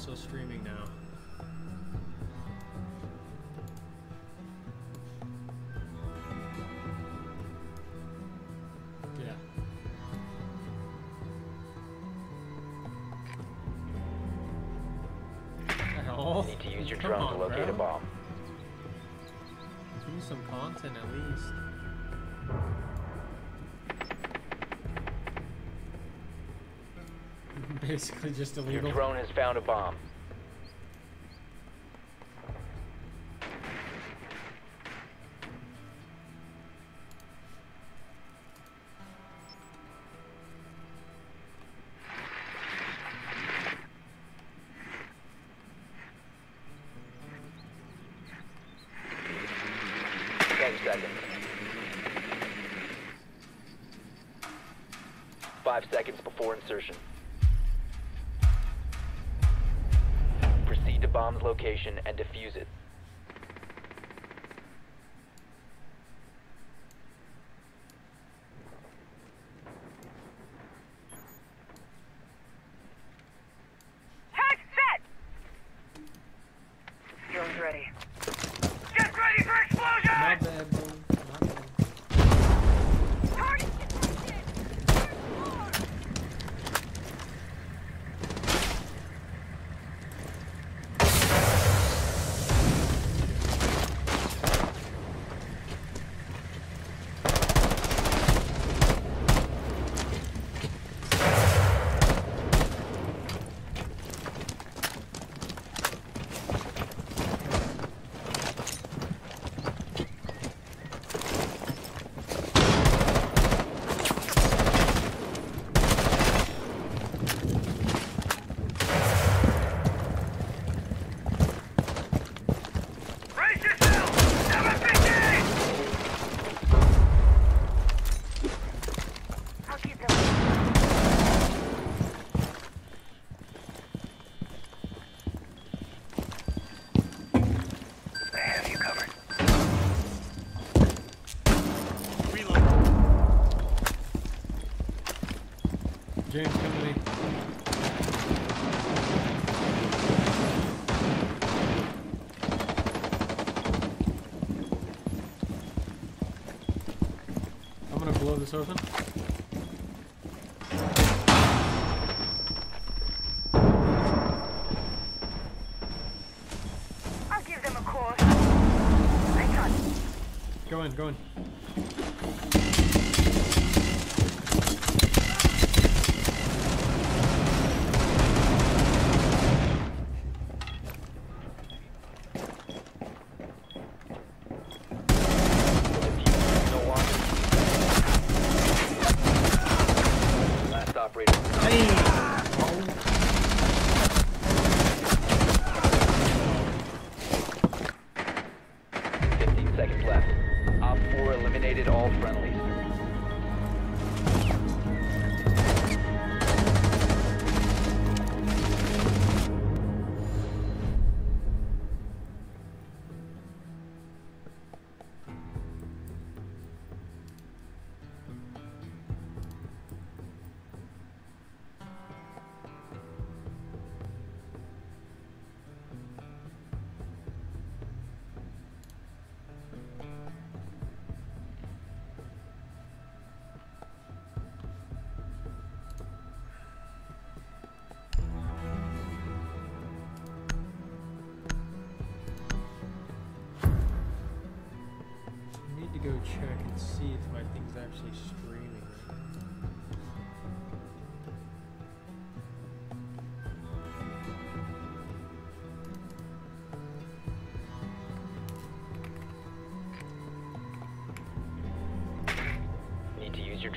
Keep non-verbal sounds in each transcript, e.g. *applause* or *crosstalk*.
also streaming now. basically just illegal. Your drone has found a bomb. this open? I'll give them a call. Go in, go in.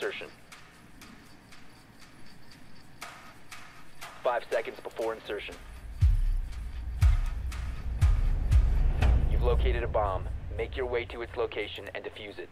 insertion. Five seconds before insertion. You've located a bomb. Make your way to its location and defuse it.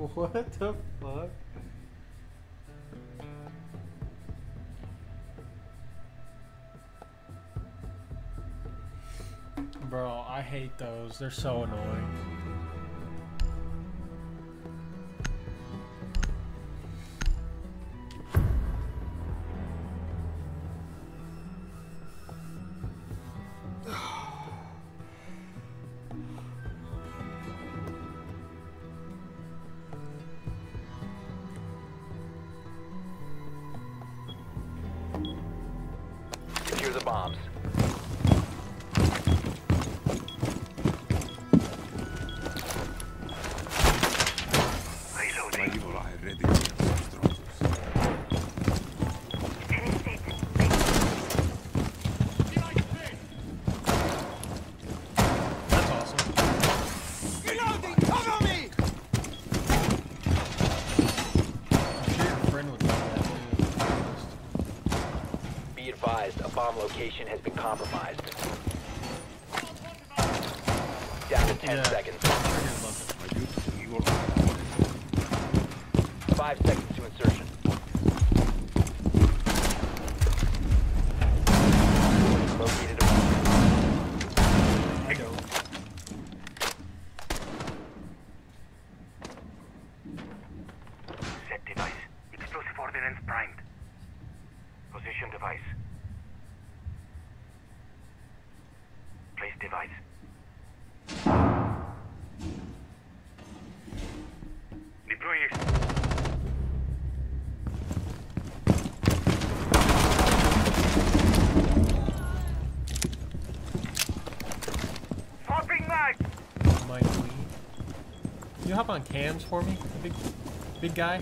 *laughs* What the fuck? Bro, I hate those. They're so annoying. hop on cams for me, big, big guy?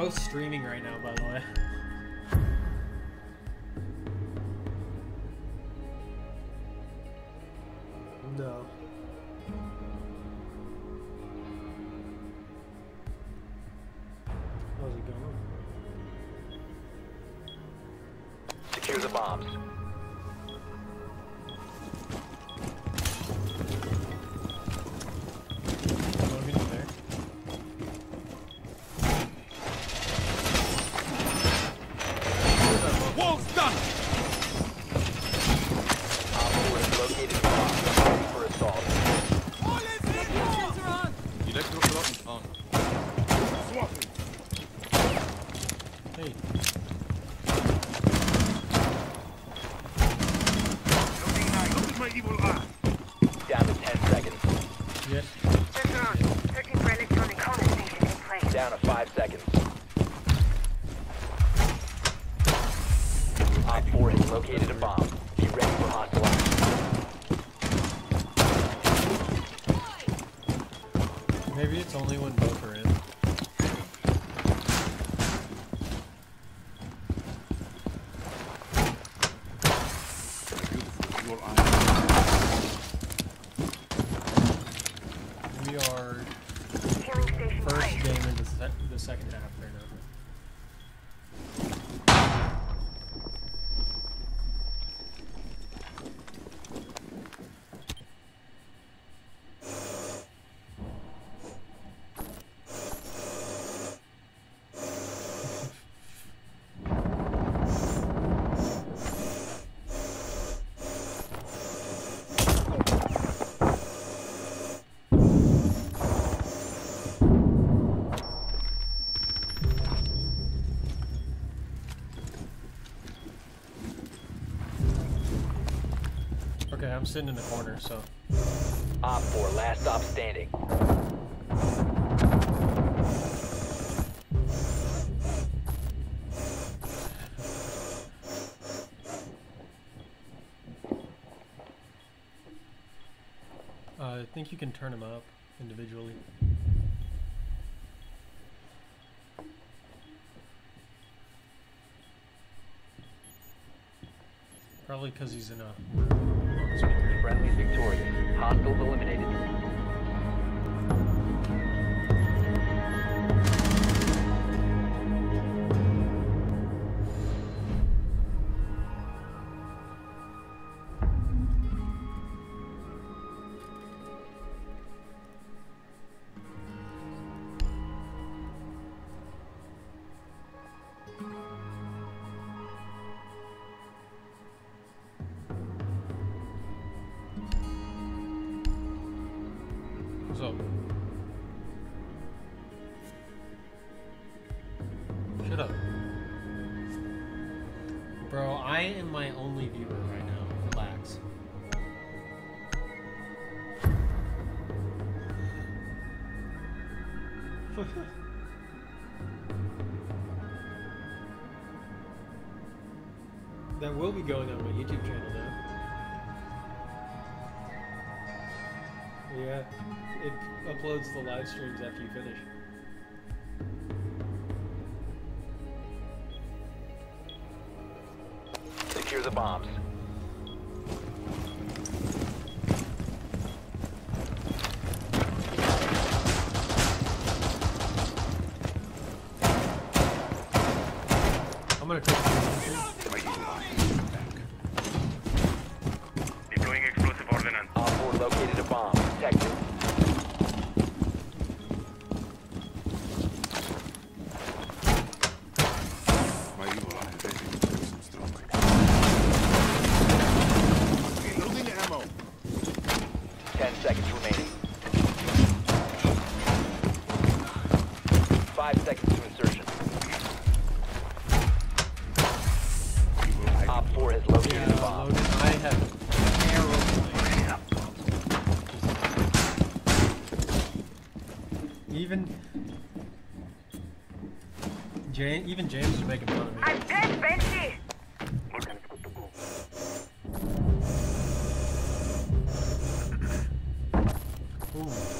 both streaming right now, by the way. I'm sitting in the corner, so. Op 4, last stop standing. Uh, I think you can turn them up individually. Probably because he's in a Friendly victorious. Hostiles eliminated. I am my only viewer right now. Relax. *laughs* that will be going on my YouTube channel now. Yeah, it uploads the live streams after you finish. Even James is making fun of me. I'm dead, Benji! Morgan is good to go. Ooh.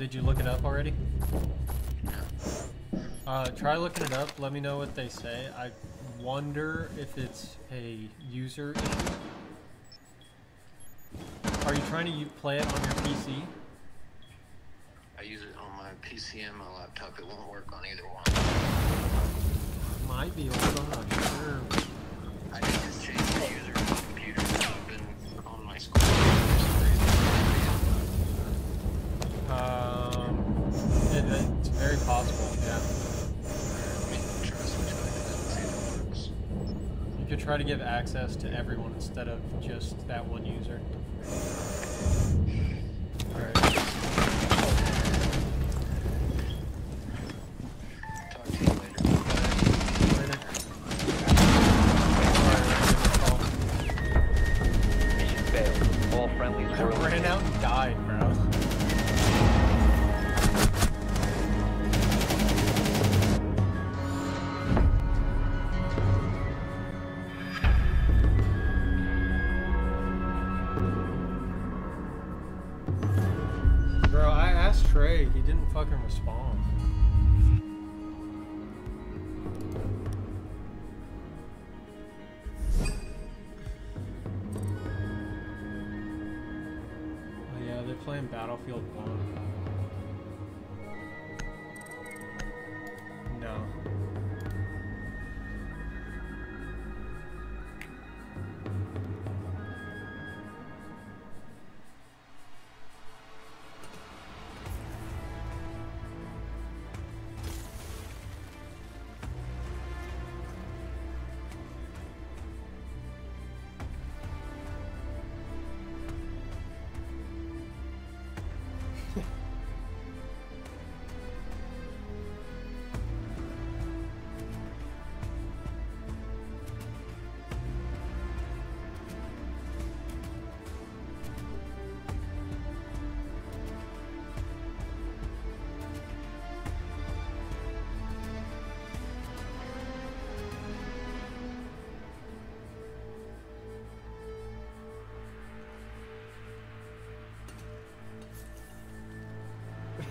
Did you look it up already? no. Uh, try looking it up. Let me know what they say. I wonder if it's a user issue. Are you trying to play it on your PC? I use it on my PC and my laptop. It won't work on either one. Might be old. I'm not sure. I did just change the user on the computer. so I've been on my school. Um, it, it's very possible. Yeah. I mean, try to switch back to that and see if it works. You could try to give access to everyone instead of just that one user.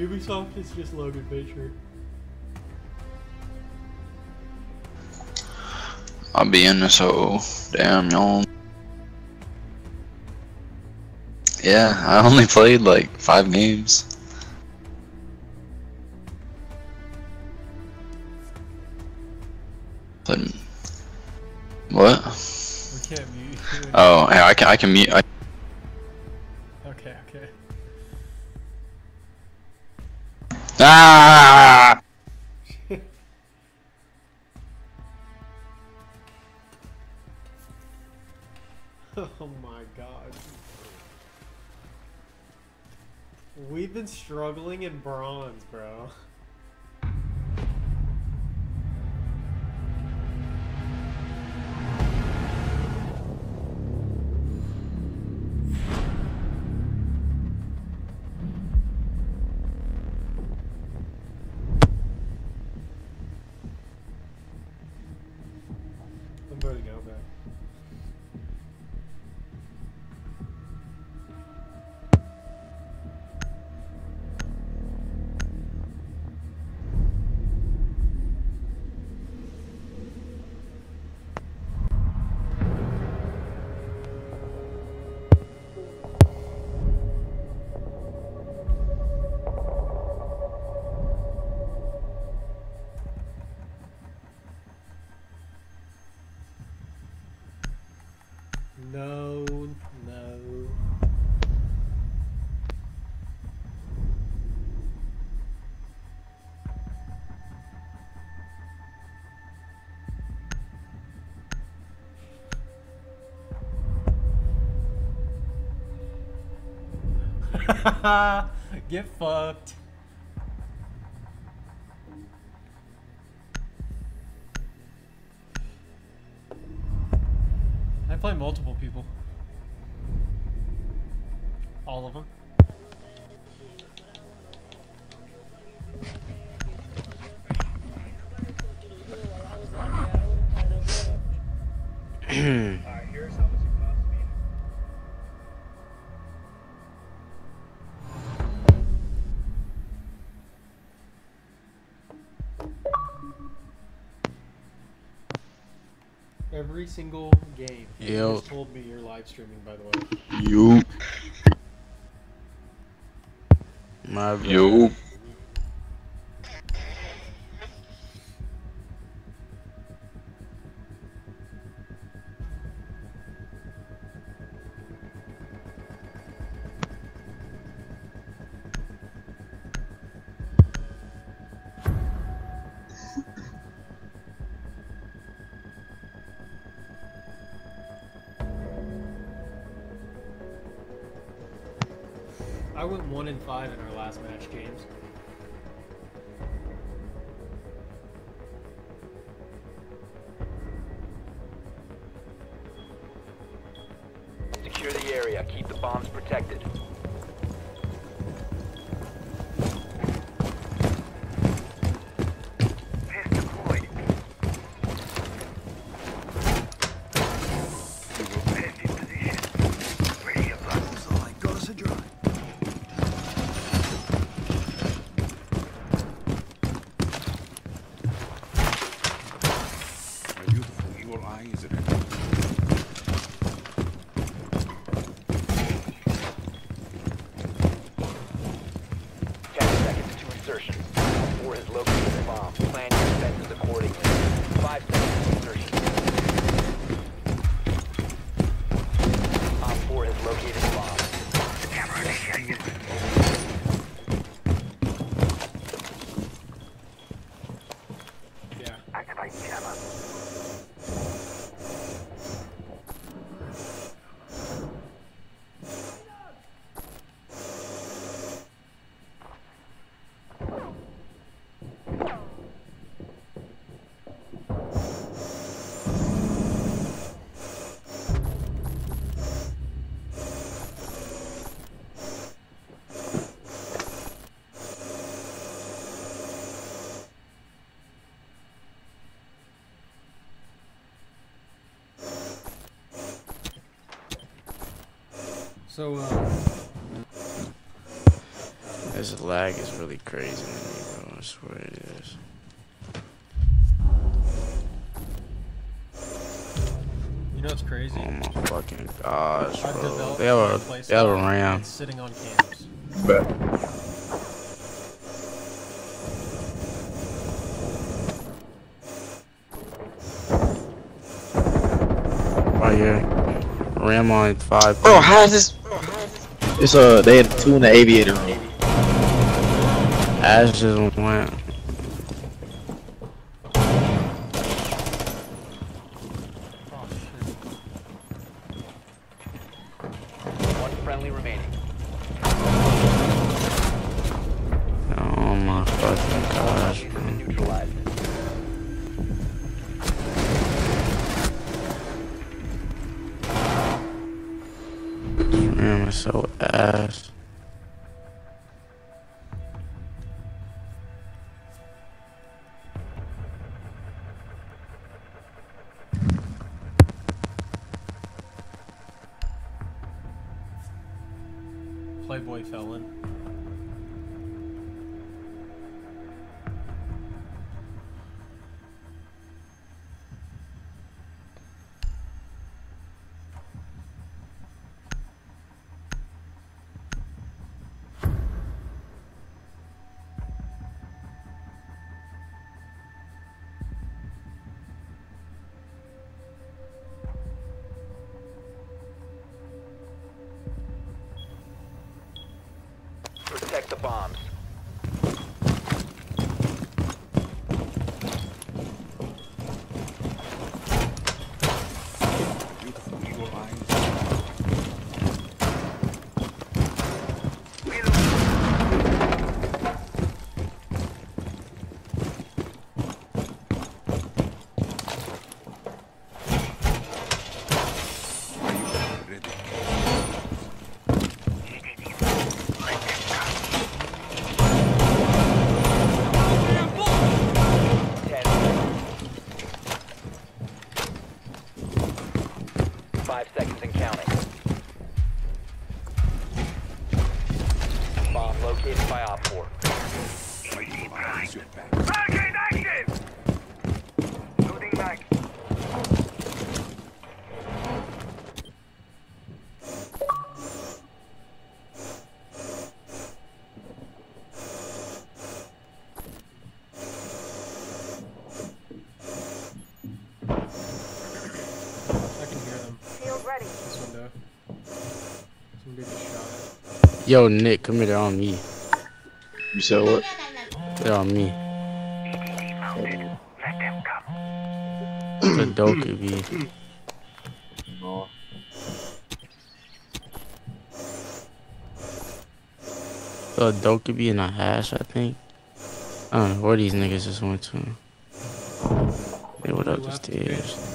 Ubisoft, is just Logan Fisher. I'll be in this hole. Damn, y'all. Yeah, I only played like five games. But what? We can't mute. Oh, I can. I can mute. I, ah! *laughs* Get fucked. Every single game. You just told me you're live streaming, by the way. You. My bad. You. Five in our last match, James. So, uh, This lag is really crazy to bro. I swear it is. you know what's crazy? Oh my fucking gosh, bro. They have a they have a ram. Sitting on cams. Right here. Ram on five. Bro, how is this? It's uh, they had two in the aviator room. Ash just went. So ass. Yo, Nick, come here. They're on me. You said what? They're on me. the mounted. Let them come. It's a Dokkaebi. No. A a hash, I think. I don't know where these niggas just went to. They went up the stairs.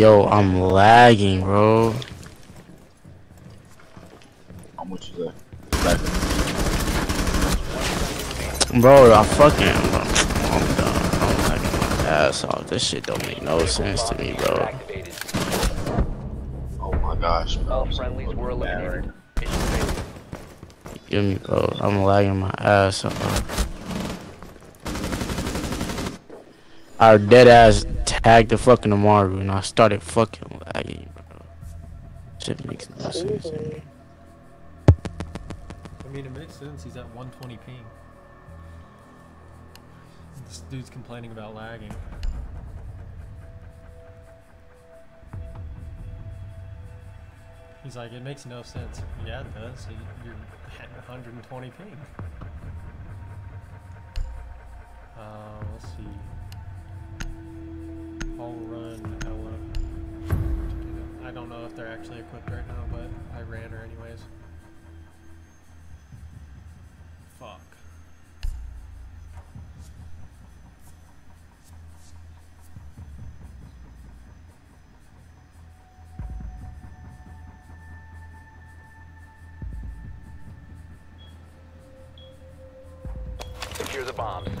Yo, I'm lagging, bro. How much is that? Back. Bro, I fucking, bro, I'm done. I'm lagging my ass off. This shit don't make no sense to me, bro. Oh my gosh, bro. All I'm friendlies were fucking mad right eliminated. Give me, bro. I'm lagging my ass off. I dead ass tagged the fucking Amaru and I started fucking lagging, bro. Shit makes no sense. I mean, it makes sense. He's at 120 ping. This dude's complaining about lagging. He's like, it makes no sense. Yeah, it does. You- You're at 120 ping. Uh, let's see. I'll run Ela. I don't know if they're actually equipped right now, but I ran her anyways. Fuck. Secure the bomb.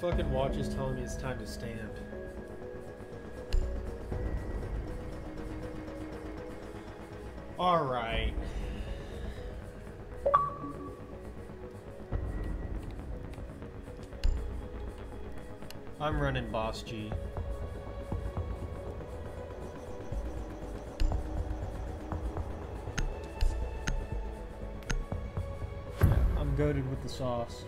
Fucking watch is telling me it's time to stand. Alright. I'm running Boss G. I'm goaded with the sauce.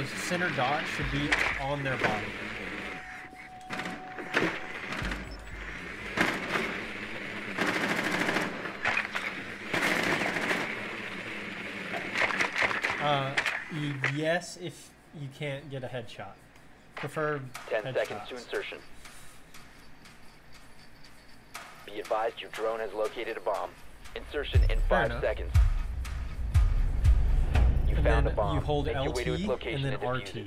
The center dot should be on their body. Uh, yes, if you can't get a headshot. Prefer Ten seconds to insertion. Be advised your drone has located a bomb. Insertion in five enough. seconds. You And found then a bomb. you hold Make your way to its LT location and then defuse RT it.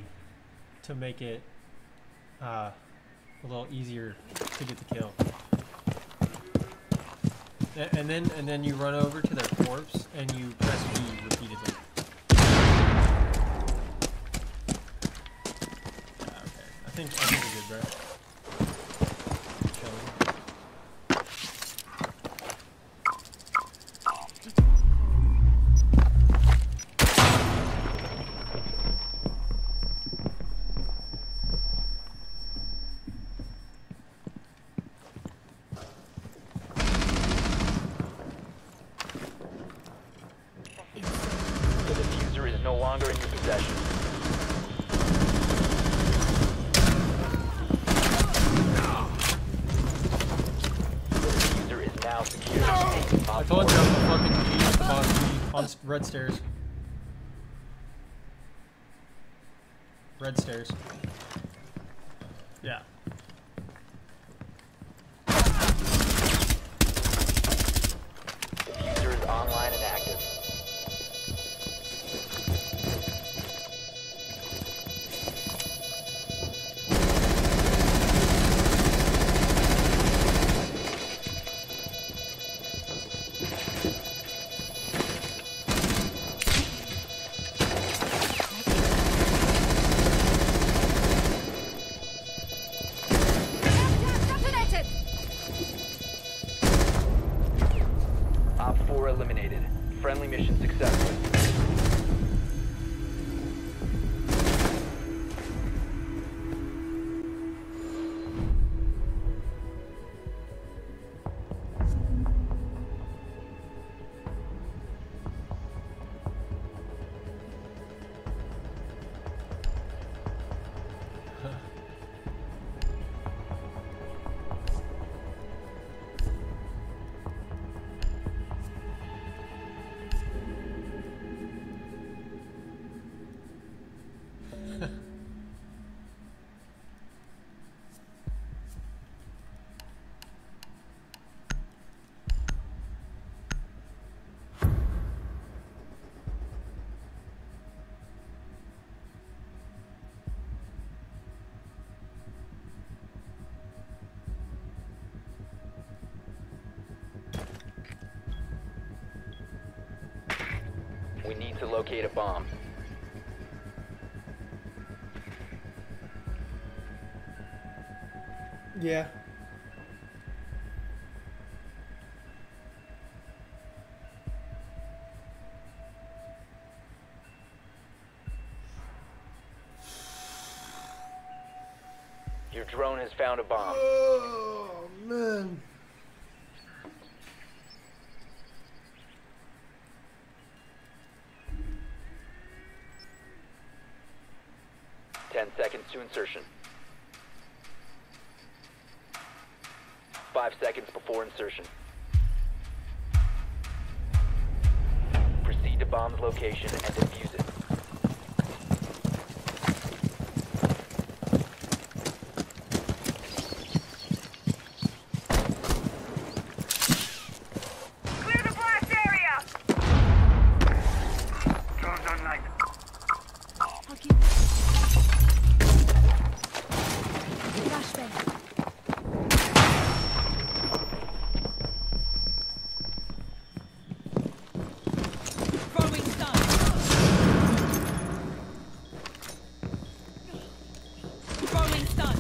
to make it uh, a little easier to get the kill. And then and then you run over to their corpse and you press B repeatedly. Yeah, okay. I think I think we're good, right? Chilling. The defuser is no longer in your possession. The defuser is now secure. I Op told four you I'm a fucking G at the bottom G on We need to locate a bomb. Yeah. Your drone has found a bomb. Oh man. Ten seconds to insertion. Five seconds before insertion. Proceed to bomb's location and defuse it. Clear the blast area! Drones online. Throwing stun. Throwing stun.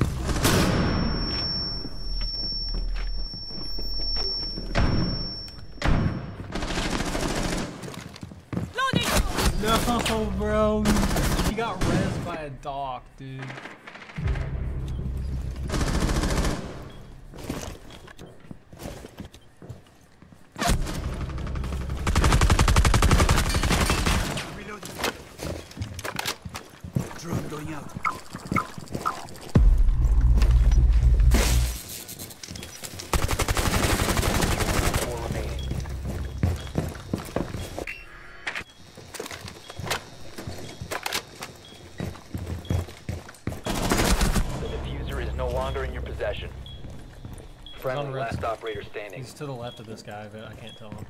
Loading. No, bro. He got rezzed by a Doc, dude. Drone going out. Four remaining. The defuser is no longer in your possession. Friendly red. last operator standing. He's to the left of this guy, but I can't tell him.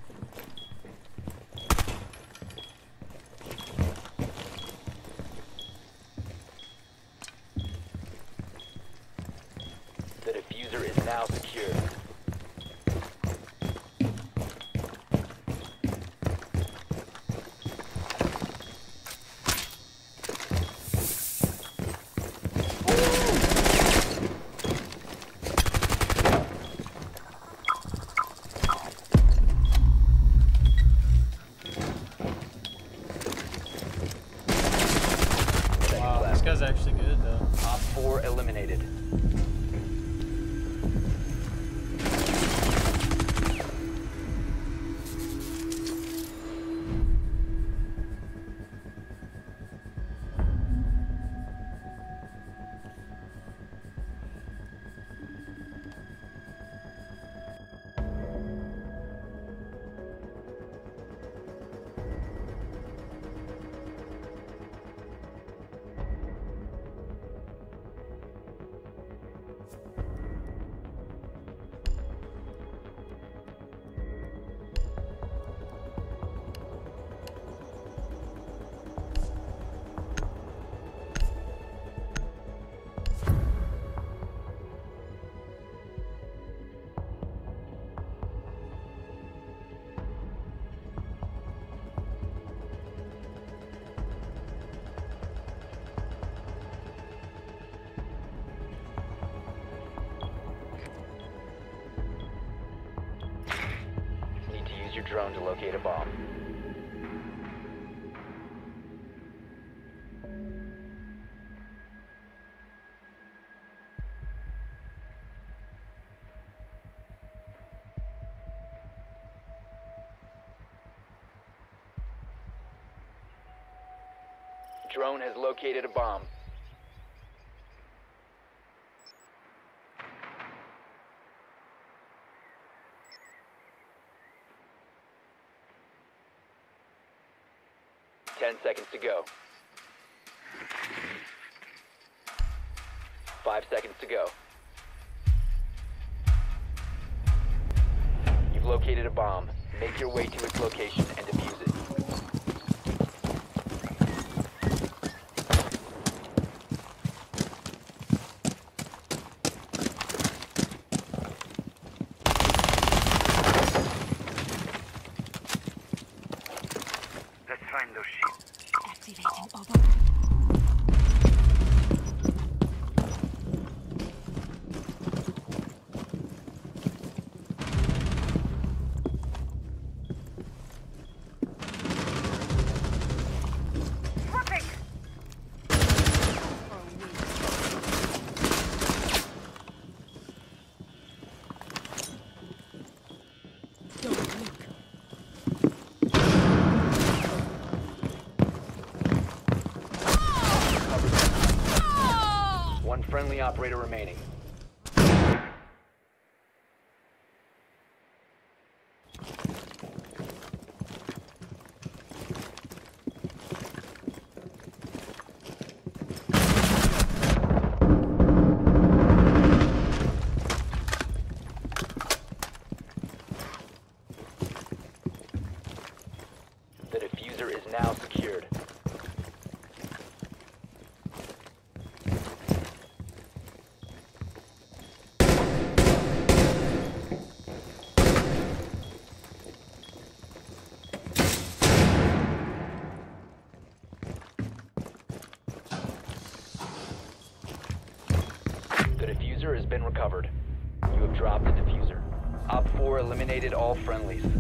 The defuser is now secure. Seconds Wow, this left. Guy's actually good though. Op 4 eliminated. Locate a bomb. Drone has located a bomb. Seconds to go. Five seconds to go. You've located a bomb. Make your way to its location and defuse operator remaining. The defuser is now secured. The defuser has been recovered. You have dropped the defuser. Op 4 all friendlies.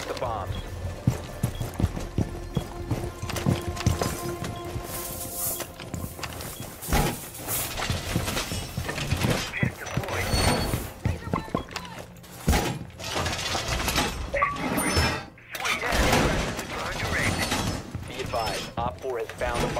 Protect the bombs. Op 4 has found a bomb.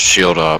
shield up.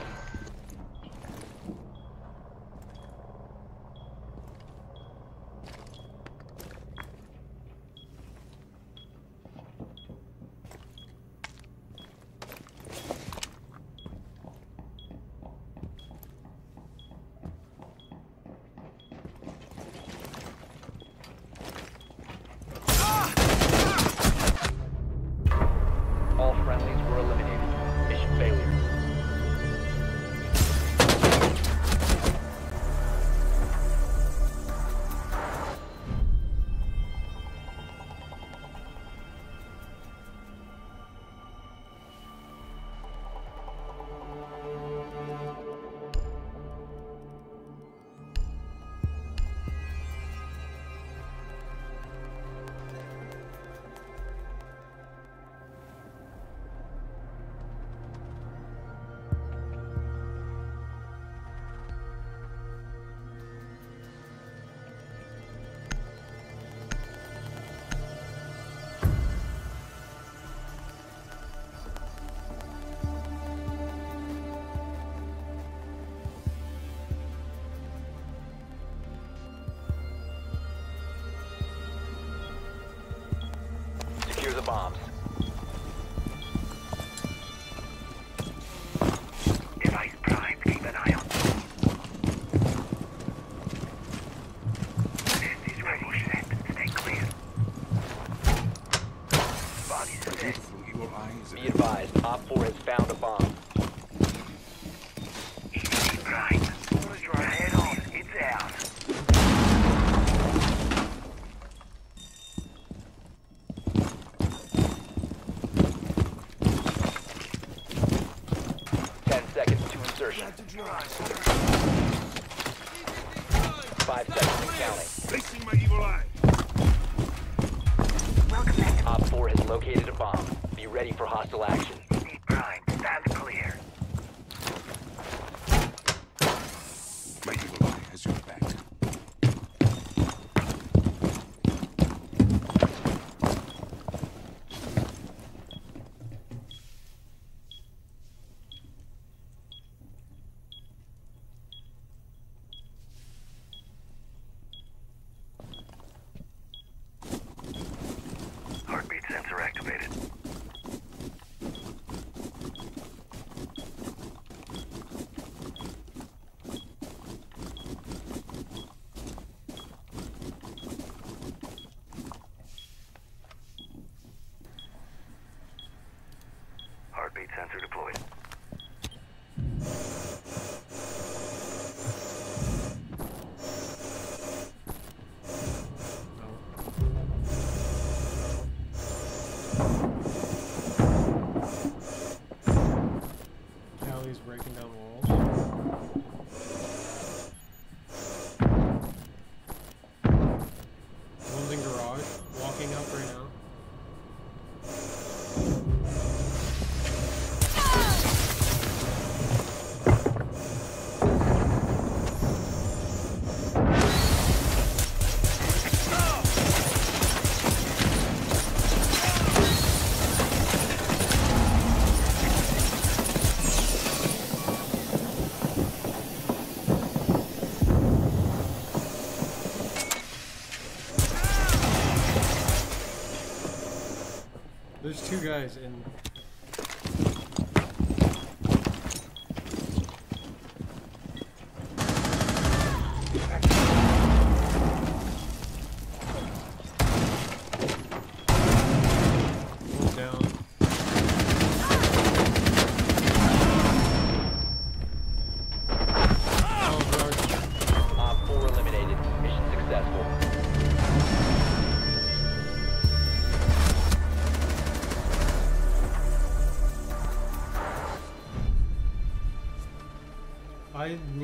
guys, and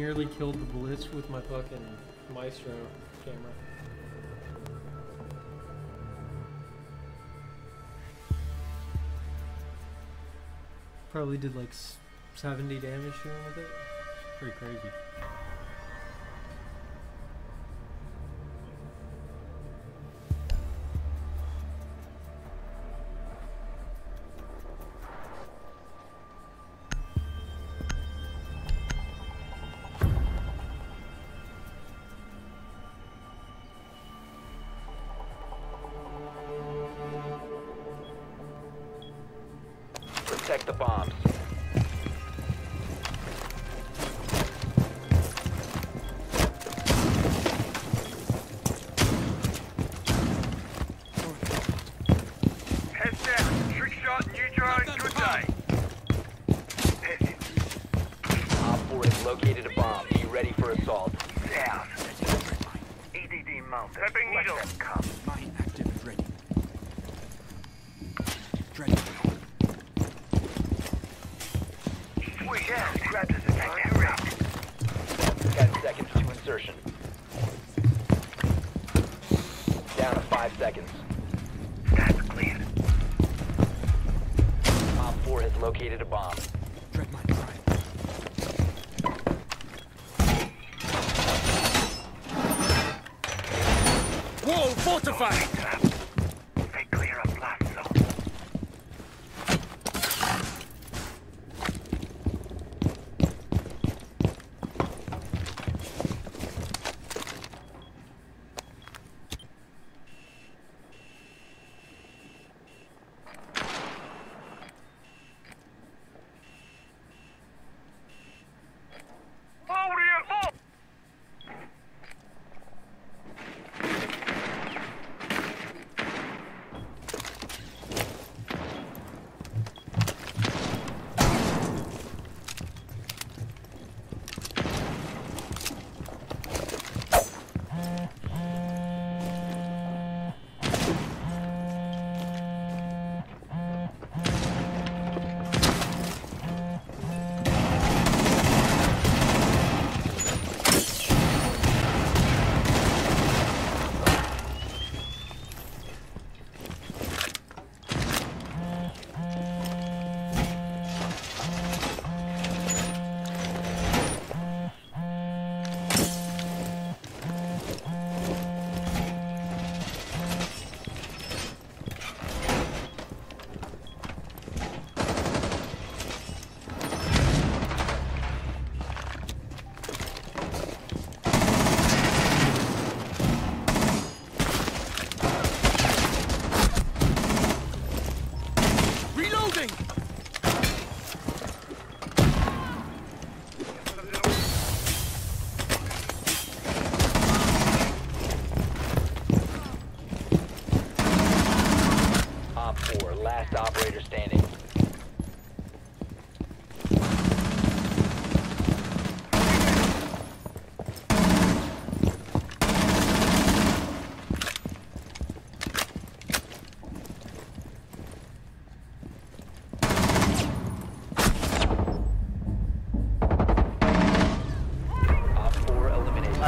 nearly killed the Blitz with my fucking Maestro camera. Probably did like 70 damage to him with it. Pretty crazy. five seconds. That's clear. Op 4 has located a bomb. Dread my prime. Wall fortified!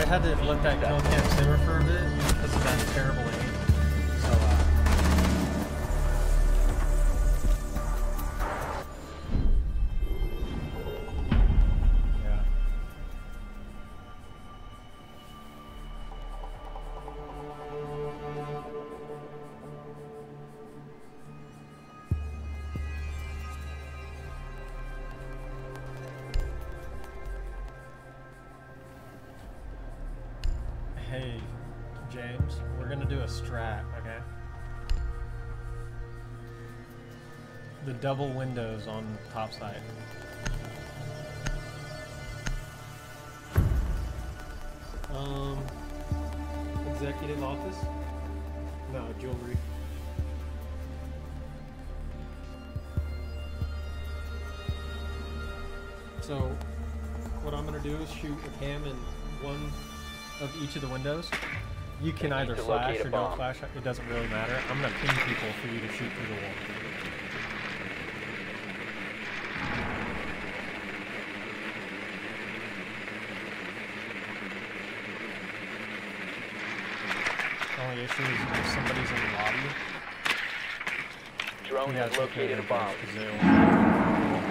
Had to let that kill double windows on top side. Um, executive office? No, jewelry. So, what I'm gonna do is shoot a cam in one of each of the windows. You can either flash or don't flash. It doesn't really matter. I'm gonna ping people for you to shoot through the wall. Issue is if somebody's in the lobby. Drone has gotta take care located a bomb. those 'cause they'll-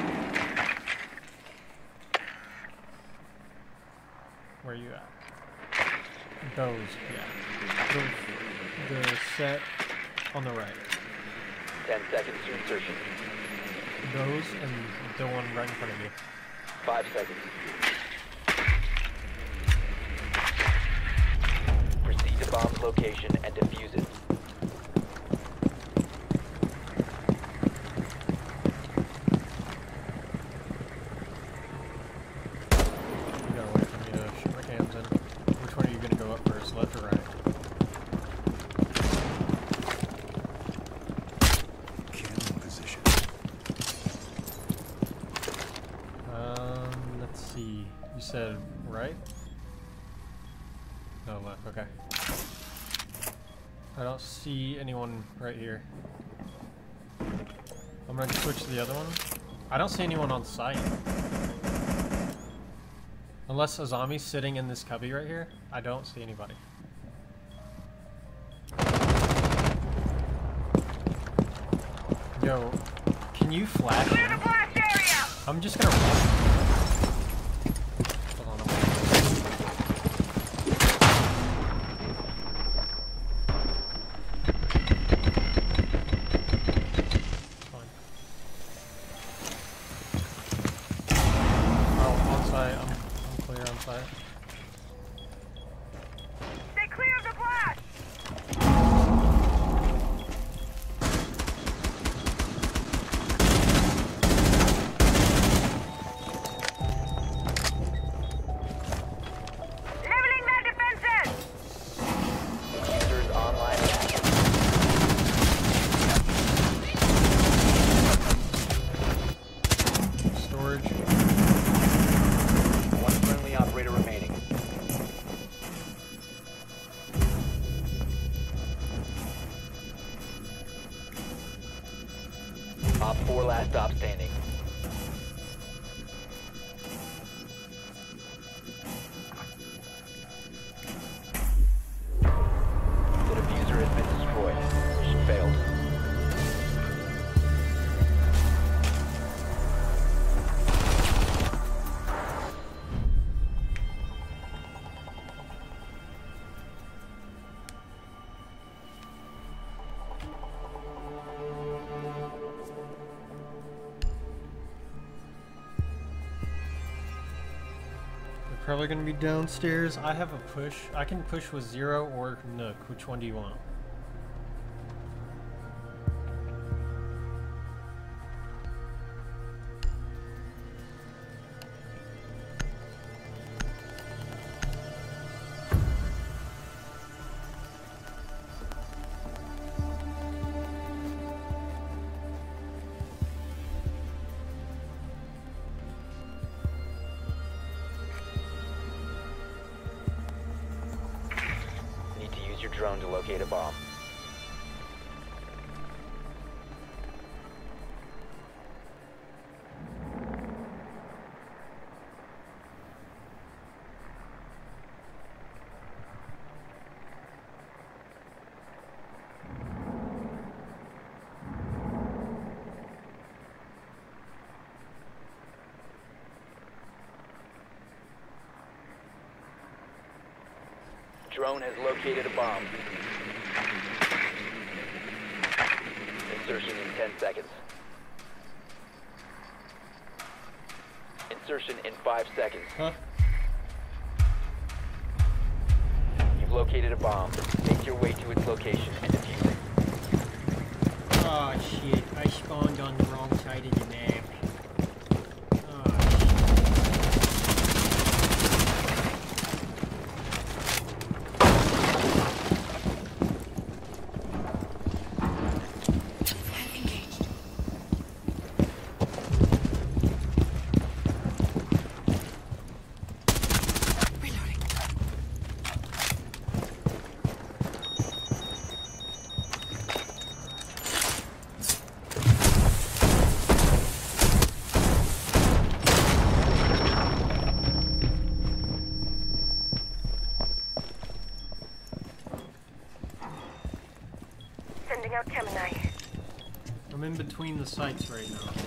Where you at? Those, yeah. The, the set on the right. 10 seconds to insertion. Those and the one right in front of you. 5 seconds. Location and defuse it. Switch to the other one. I don't see anyone on site. Unless a zombie's sitting in this cubby right here, I don't see anybody. Yo, can you flash? Clear the blast area! I'm just gonna run. Probably gonna be downstairs. I have a push. I can push with zero or Nøkk. Which one do you want? Drone has located a bomb. Insertion in 10 seconds. Insertion in 5 seconds. Huh? You've located a bomb. Make your way to its location and defuse it. Oh shit, I spawned on the wrong the sites right now.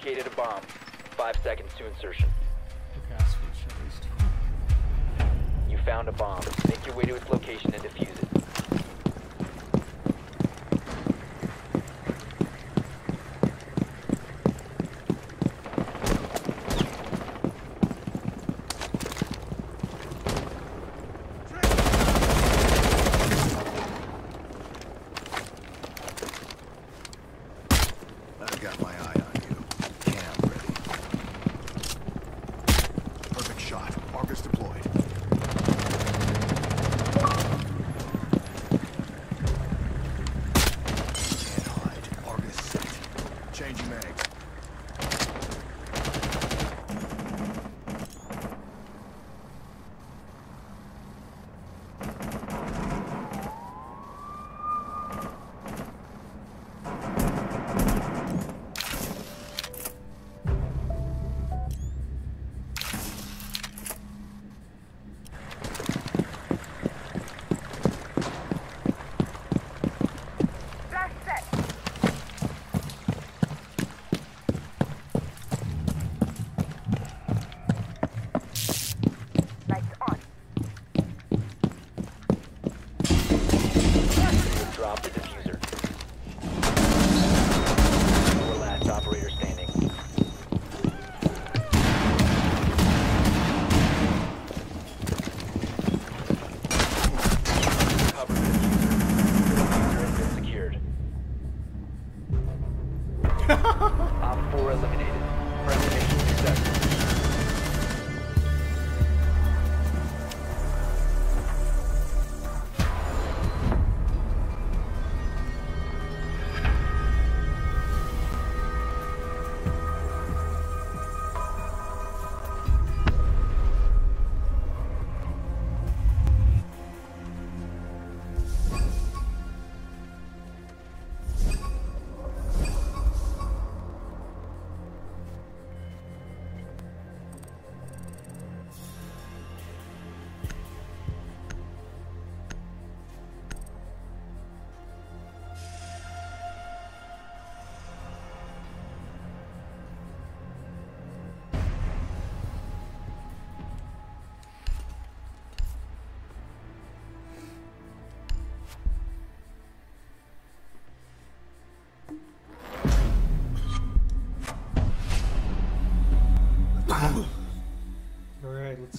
located a bomb. Five seconds to insertion.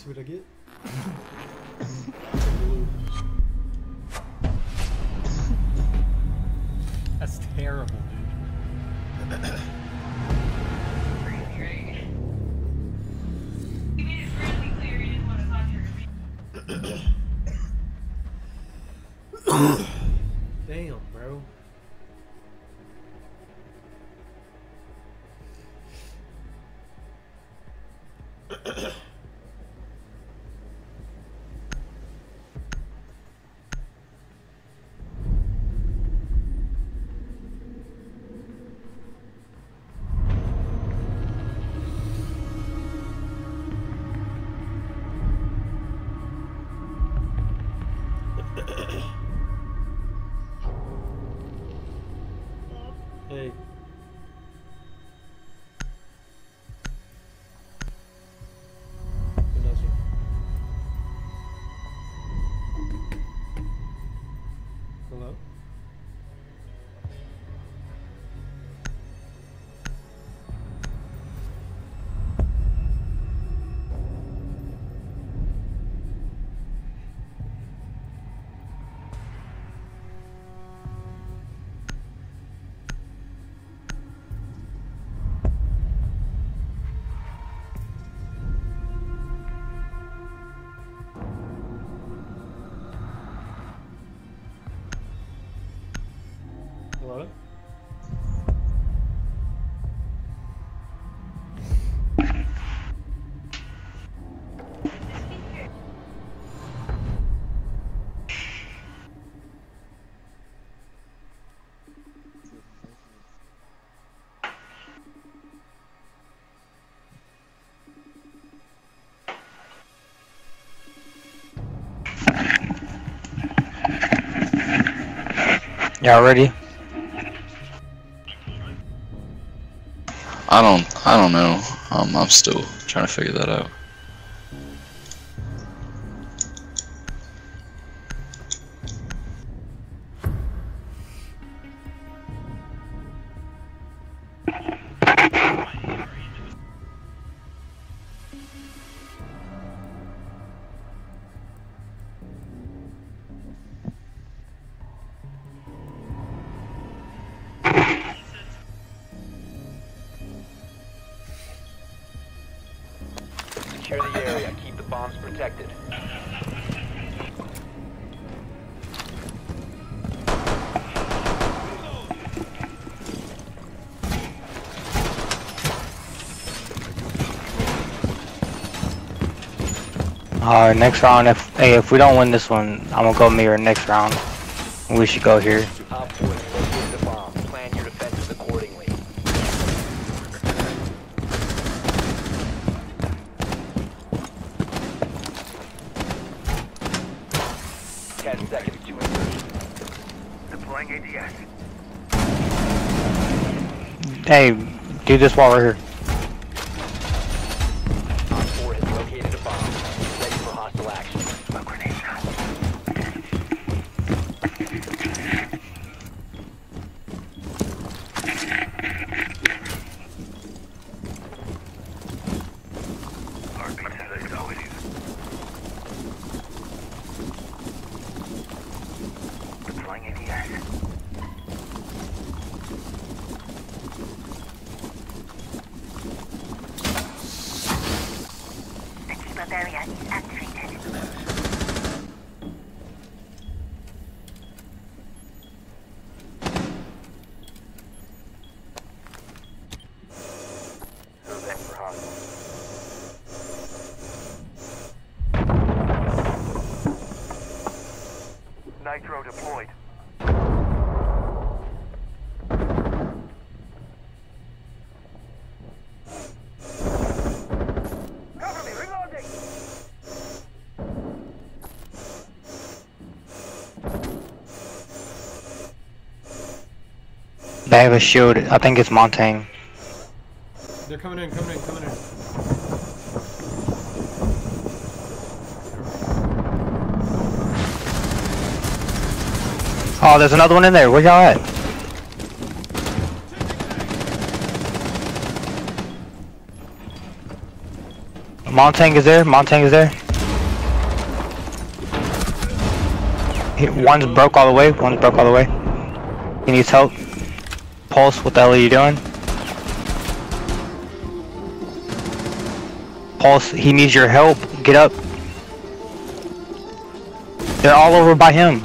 Alright, let's see Y'all ready? I don't. I don't know. Um, I'm still trying to figure that out. Alright, next round. If hey, if we don't win this one, I'm gonna go mirror next round. We should go here. Op 4 has located the bomb. Plan your defenses accordingly. Ten seconds to insertion. Deploying ADS. Hey, do this while we're here. shield. I think it's Montagne. They're coming in, coming in, coming in. Oh, there's another one in there. Where y'all at? Montang is there. Montang is there. He, one's broke all the way. One's broke all the way. He needs help. Pulse, what the hell are you doing? Pulse, he needs your help. Get up. They're all over by him.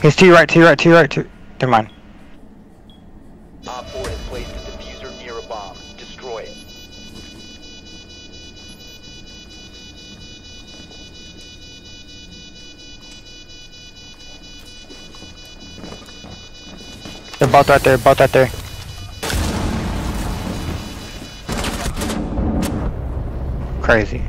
He's to your right, to your right, to your right, to... Never mind. both right there, both right there. Crazy.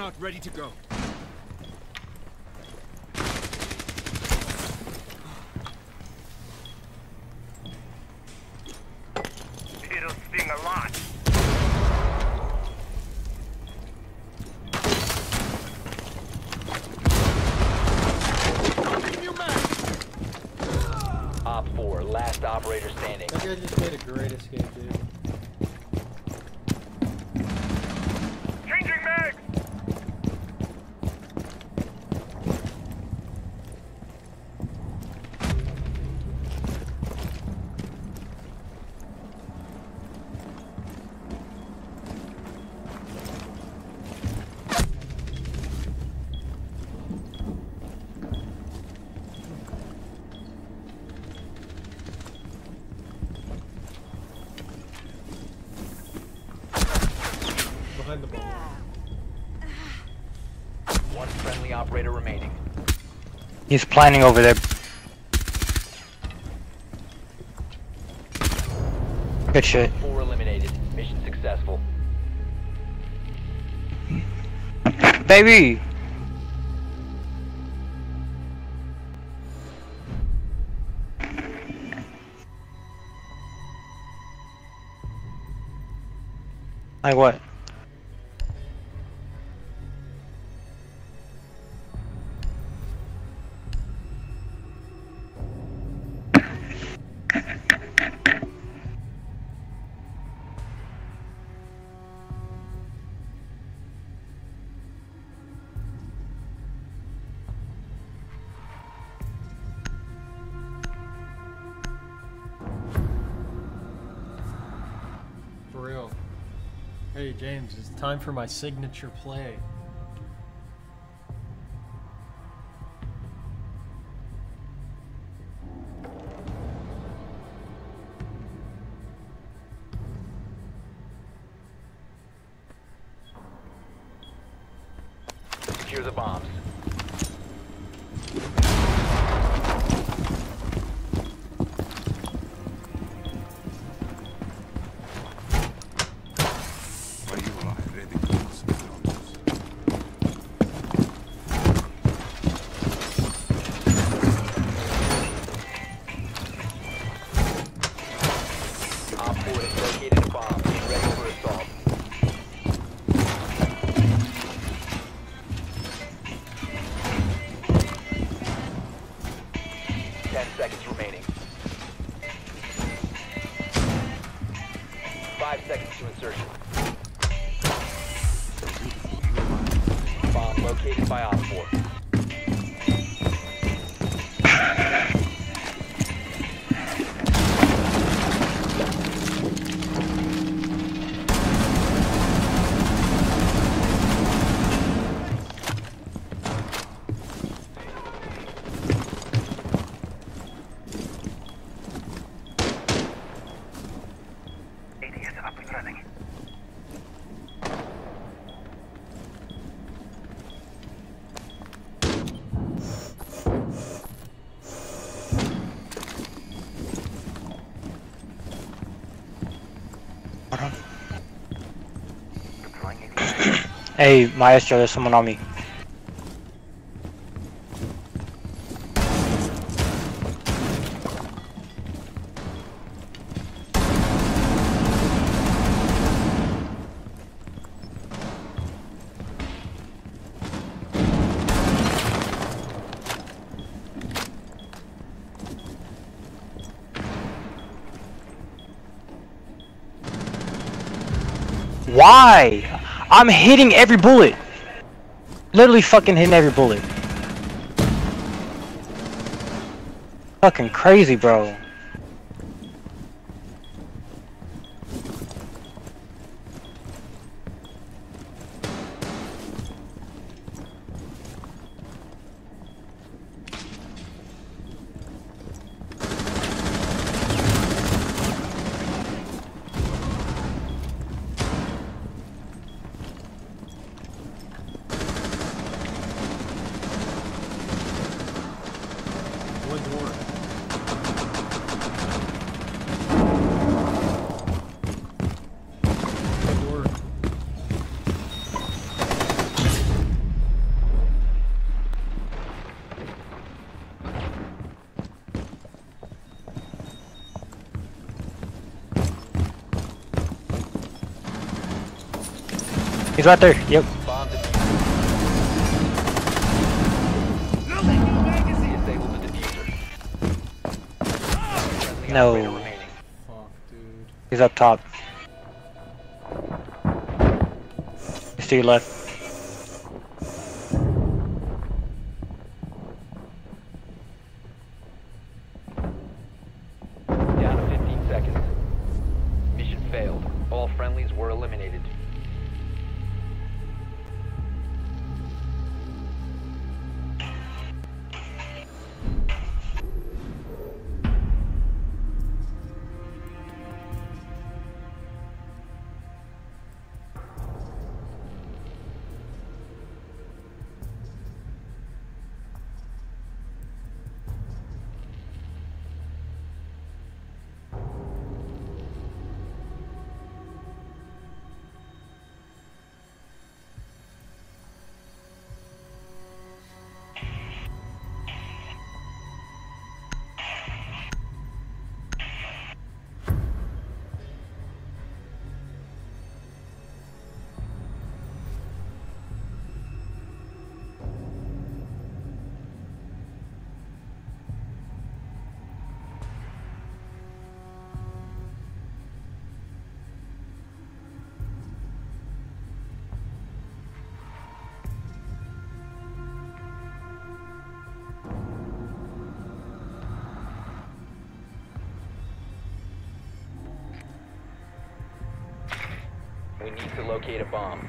not ready to go. Remaining. He's planning over there. Good shit. Four eliminated. Mission successful. Baby! Like what? It's time for my signature play. Hey, Maestro, there's someone on me. Why? I'm hitting every bullet. Literally fucking hitting every bullet. Fucking crazy, bro. He's right there. Yep. No. He's up top. He's to your left. Locate a bomb.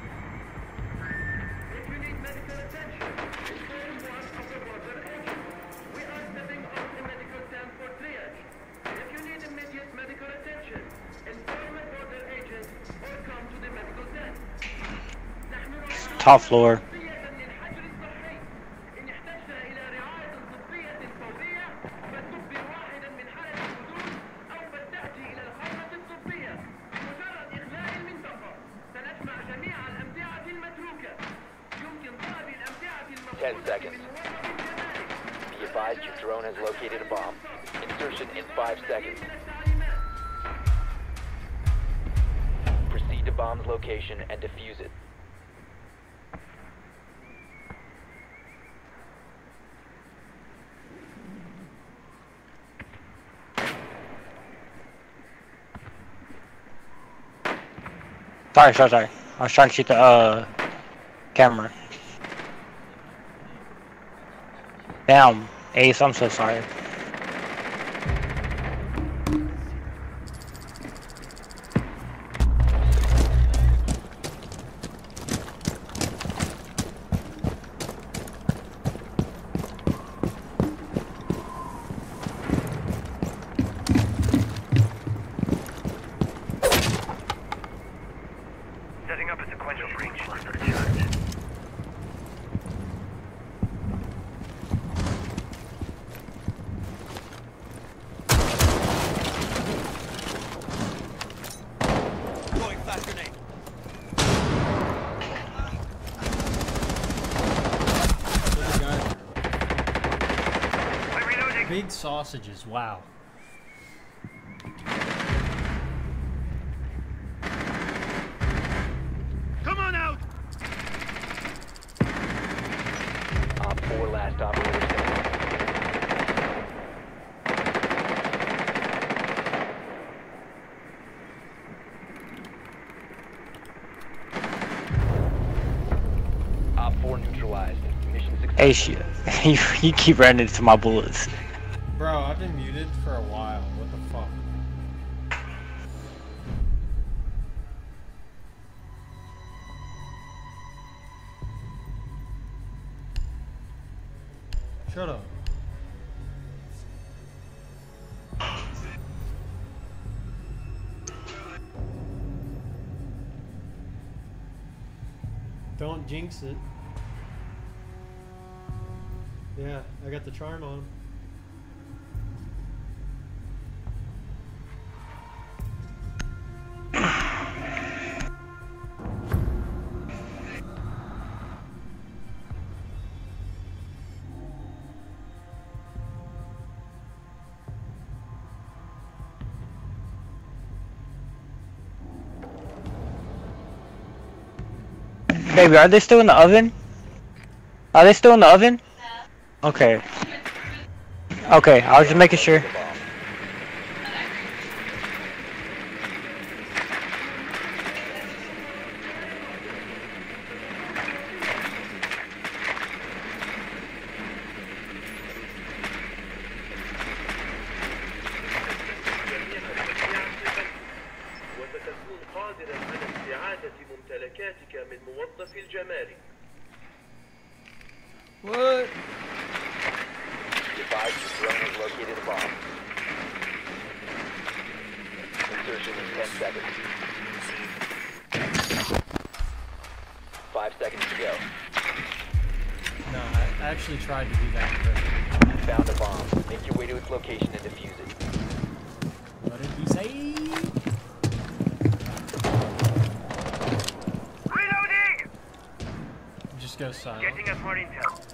Top floor. Advised your drone has located a bomb. Insertion in five seconds. Proceed to bomb's location and defuse it. Sorry, sorry, sorry. I was trying to shoot the uh camera. Damn, Ace, I'm so sorry. Setting up a sequential breach. There's a guy. I'm reloading. Big sausages. Wow. Come on out. Op 4 last operator standing. Op 4 neutralized. Ace, you, *laughs* you, you keep running into my bullets. Bro, I've been muted for a while. What the fuck? Shut up. Don't jinx it. Got the charm on. Baby, are they still in the oven? Are they still in the oven? Okay. Okay, I was just making sure. 10 seconds. 5 seconds to go. No, I actually tried to do that. But You found a bomb. Make your way to its location and defuse it. what did he say? Reloading. Just go silent. Getting us more intel.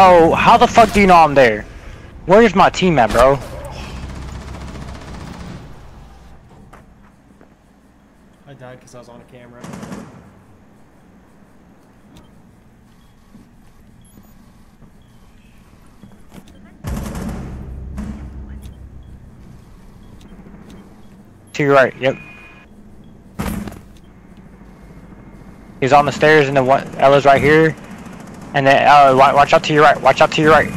Bro, how the fuck do you know I'm there? Where's my team at, bro? I died because I was on a camera. To your right, yep. He's on the stairs and then what Ela's right here. And then uh, wa- watch out to your right, watch out to your right.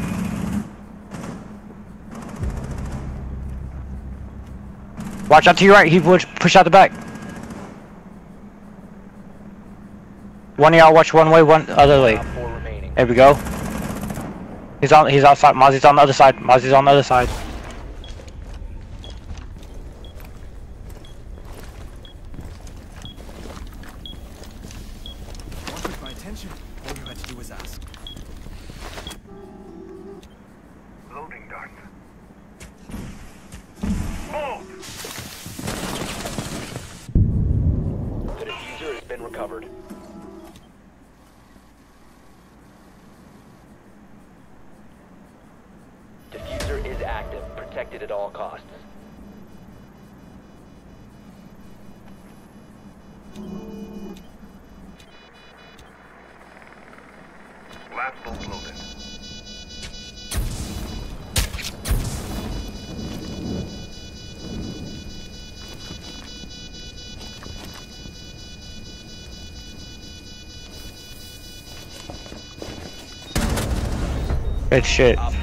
Watch out to your right, he push push out the back. One of y'all watch one way, one other way. Op 4 remaining. There we go. He's on he's outside, Mozzie's on the other side, Mozzie's on the other side. Good shit.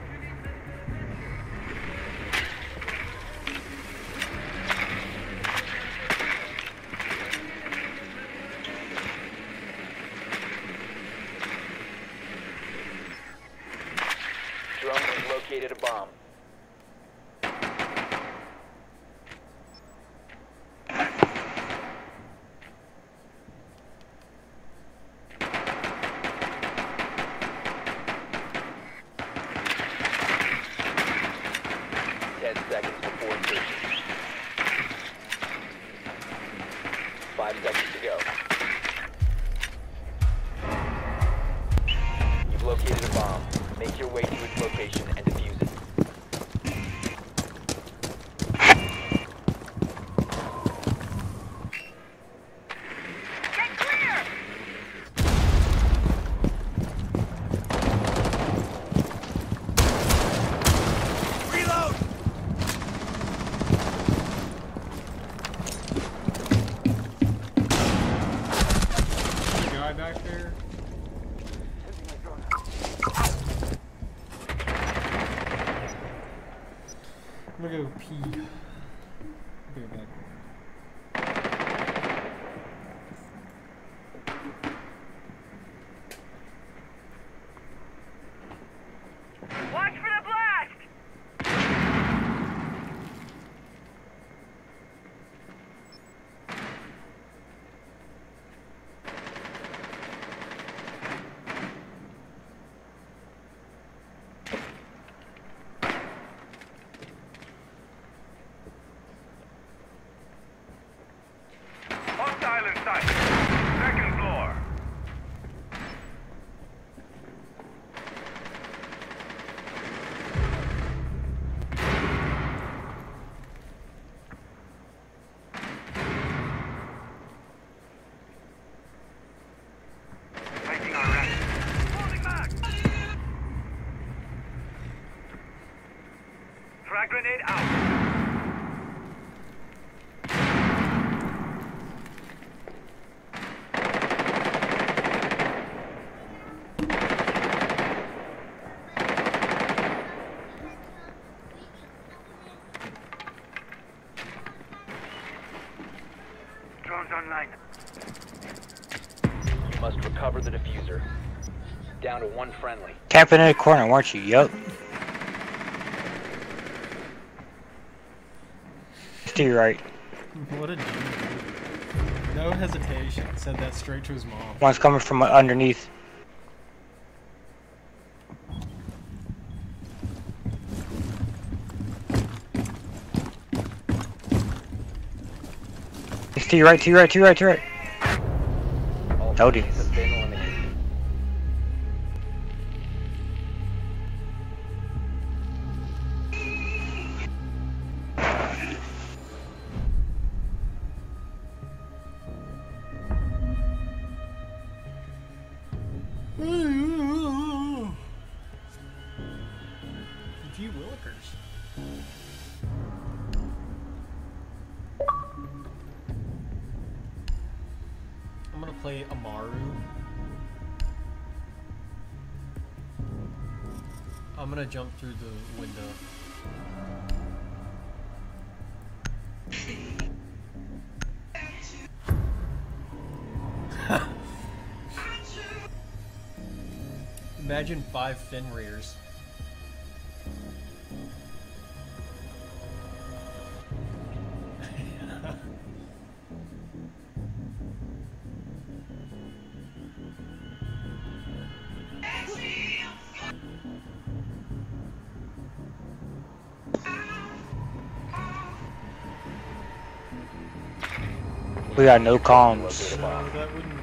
Friendly. Camping in a corner, weren't you? Yup. To your right. What a dude. No hesitation. Said that straight to his mom. One's coming from underneath. It's to your right, to your right, to your right, to your right. All Told you. Through the window. *laughs* Imagine five Fenrirs. We got no comms.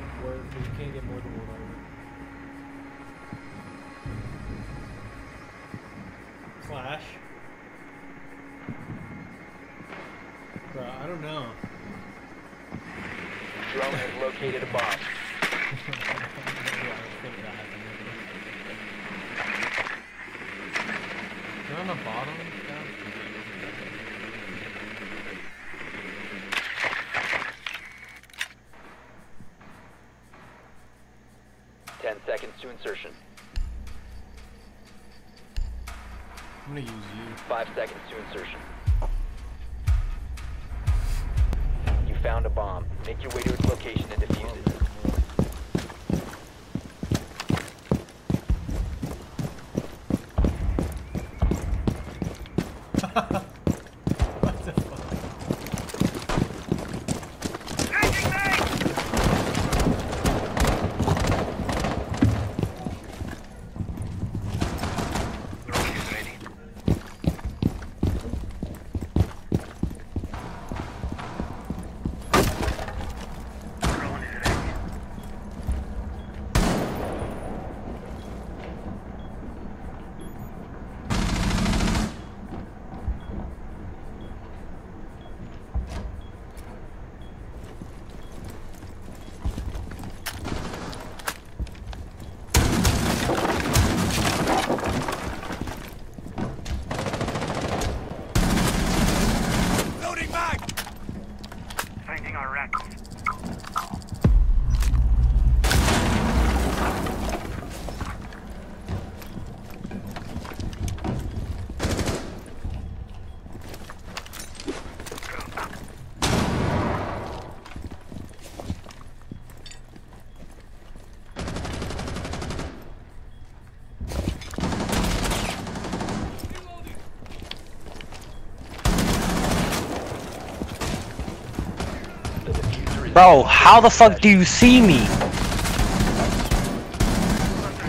Bro, how the fuck do you see me?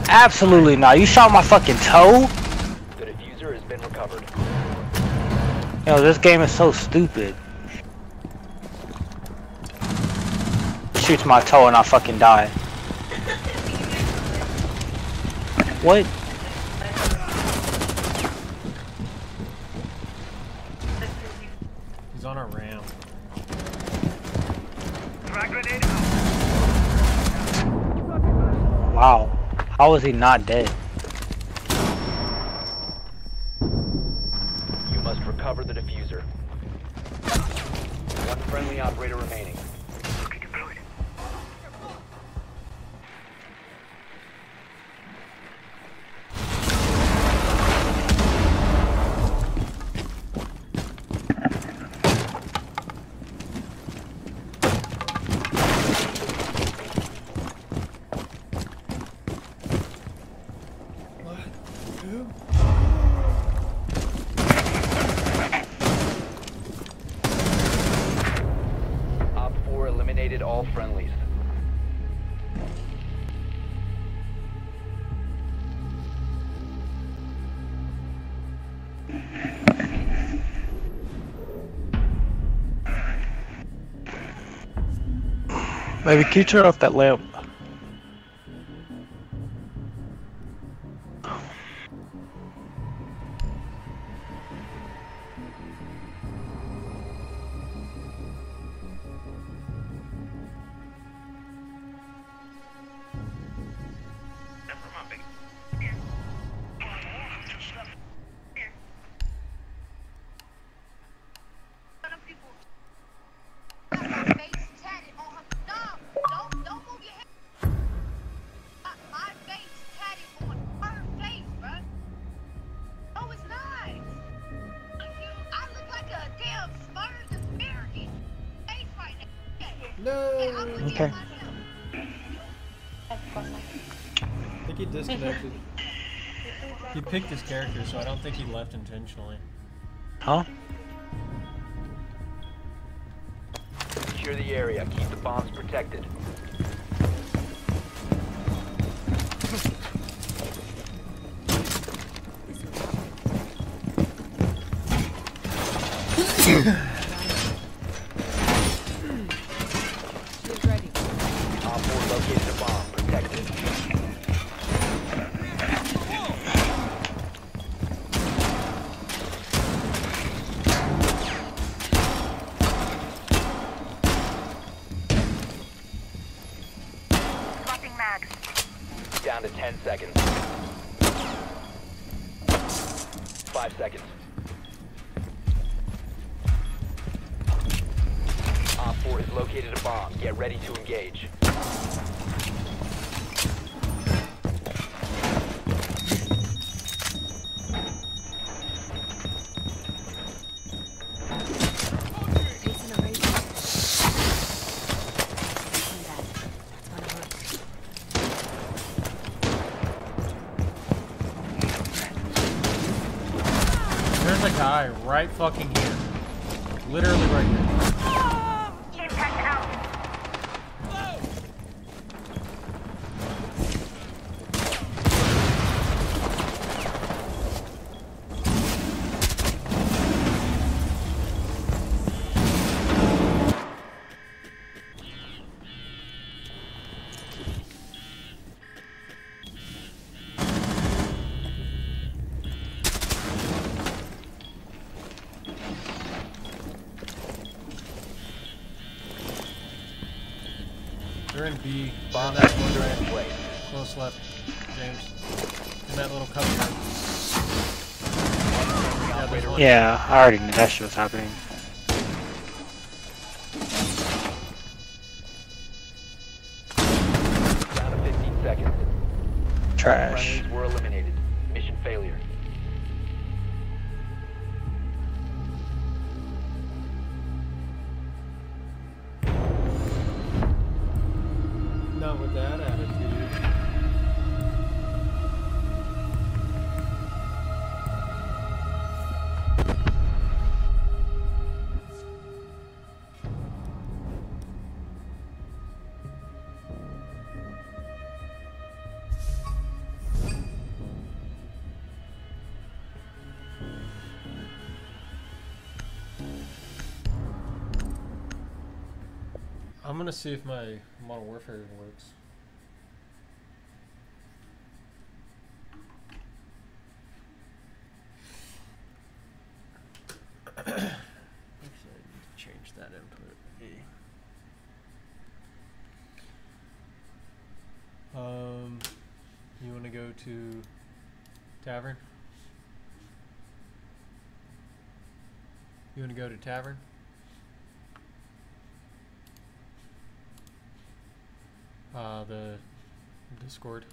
Absolutely not. You shot my fucking toe? the defuser has been recovered. Yo, this game is so stupid. Shoots my toe and I fucking die. *laughs* What? He's on our ramp. Frag grenade out. Wow. How is he not dead? Maybe can you turn off that lamp? Don't think he left intentionally. Huh? Secure the area. Keep the bombs protected. Right fucking Yeah, I already knew that shit was happening. See if my Modern Warfare works. Actually, I need to change that input. Um, you want to go to tavern? You want to go to tavern? Uh, the Discord.